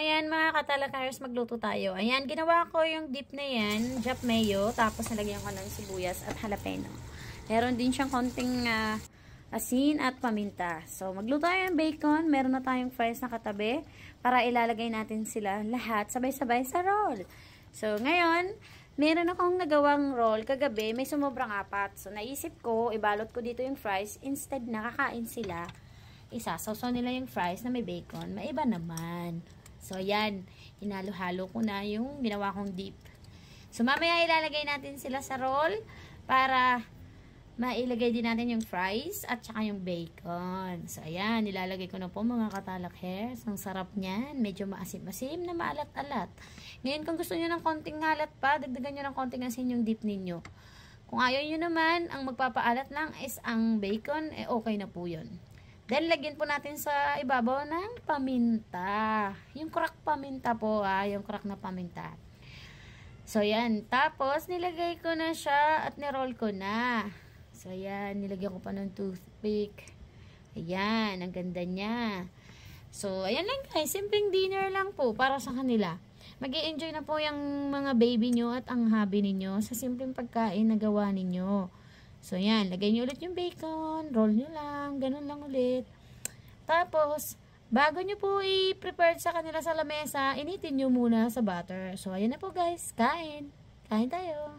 ayan mga katalakars, magluto tayo. Ayan, ginawa ko yung dip na yan, jap mayo, tapos nalagyan ko ng sibuyas at jalapeno. Meron din siyang konting uh, asin at paminta. So, magluto tayo ng bacon. Meron na tayong fries na katabi para ilalagay natin sila lahat sabay-sabay sa roll. So, ngayon, meron akong nagawang roll kagabi. May sumubrang apat. So, naisip ko, ibalot ko dito yung fries. Instead, nakakain sila isasawsaw nila yung fries na may bacon, maiba naman. So, yan. Hinalo-halo ko na yung ginawa kong dip. So, mamaya ilalagay natin sila sa roll para mailagay din natin yung fries at saka yung bacon. So, ayan. Nilalagay ko na po mga katalak hairs. Ang sarap niyan. Medyo maasim-asim na maalat-alat. Ngayon, kung gusto niyo ng konting halat pa, dagdagan niyo ng konting asin yung dip ninyo. Kung ayaw niyo naman, ang magpapaalat lang is ang bacon, eh okay na po yun. Then, lagyan po natin sa ibabaw ng paminta. Yung crack paminta po, ah, yung crack na paminta. So, yan. Tapos, nilagay ko na siya at niroll ko na. So, yan. Nilagyan ko pa ng toothpick. Ayan. Ang ganda niya. So, ayan lang guys. Simpleng dinner lang po para sa kanila. mag enjoy na po yung mga baby nyo at ang hobby ninyo sa simpleng pagkain na gawa ninyo. So, yan. Lagay nyo ulit yung bacon. Roll nyo lang. Ganun lang ulit. Tapos, bago nyo po i-prepare sa kanila sa lamesa, initin nyo muna sa butter. So, ayan na po guys. Kain. Kain tayo.